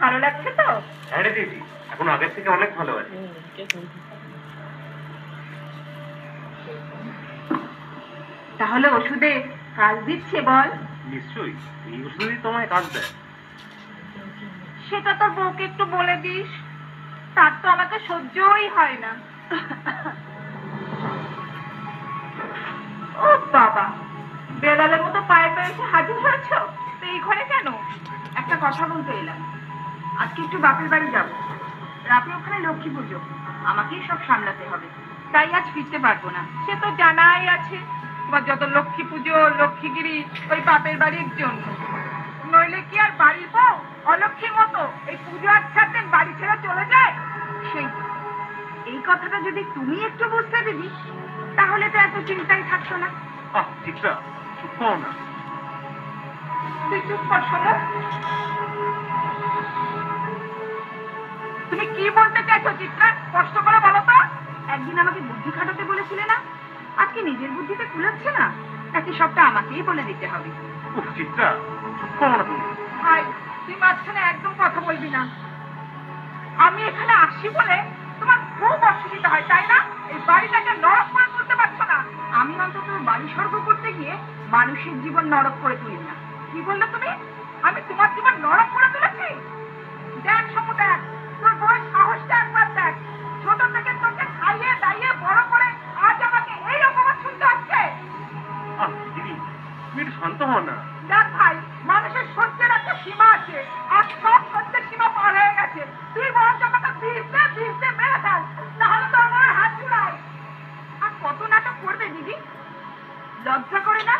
ভালো লাগছে তো? হ্যাঁ রে দিদি এখন আগের থেকে অনেক ভালো আছে। তাহলে ওষুধে কাজ দিচ্ছে বল। নিশ্চয়ই এই ওষুধই তোমায় কাজ দেয়। সেটা তোর বউকে একটু বলে দিস। তার তো আমাকে সহ্যই হয় না। ও বাবা বেড়ালের মতো পায়ে পায়ে এসে হাজির হয়েছ? তো এই ঘরে কেন? একটা কথা বলতে এলাম। আজকে একটু বাপের বাড়ি যাব। রাতে ওখানে লক্ষ্মী পুজো। আমাকেই সব সামলাতে হবে। তাই আজ ফিরতে পারব না। সে তো জানাই আছে। তোমার যত লক্ষ্মী পুজো লক্ষ্মীগিরি ওই বাপের বাড়ির জন্য। নইলে কি আর বাড়ির পাও অলক্ষীর মতো এই পুজো আচ্ছা দিন বাড়ি ছেড়ে চলে যায়? সেই এই কথাটা যদি তুমি একটু বুঝতে দিবি তাহলে তো এত চিন্তাই থাকতো না। করো না। তুই চুপ কর শোনো। তুমি কি বলতে চাইছো চিত্রা কষ্ট করে বলো তো। একদিন আমাকে বুদ্ধি খাটাতে বলেছিলে না? আজকে নিজের বুদ্ধিতে কুলাচ্ছে না? নাকি সবটা আমাকেই বলে দিতে হবে? চিত্রা চুপ করো না তুমি। ভাই তুই মাঝখানে একদম কথা বলবি না। আমি এখানে আসি বলে তোমার খুব অসুবিধা হয় তাই না? এই বাড়িটাকে নরক করে তুলতে পারছ না। আমি অন্তত বাড়ি স্বর্গ করতে গিয়ে মানুষের জীবন নরক করে তুলি না। কি বললে তুমি? মিনিট শান্ত হও না। দেখ ভাই, মানুষের সত্যের একটা সীমা আছে। আর সব সত্যের সীমা পার হয়ে গেছে। তুই বরঞ্চ আমাকে ভিজতে ভিজতে মেরে ফেল, নাহলে তো আমার হাত জুড়ায়। আর কত নাটক করবে দিদি? লজ্জা করে না?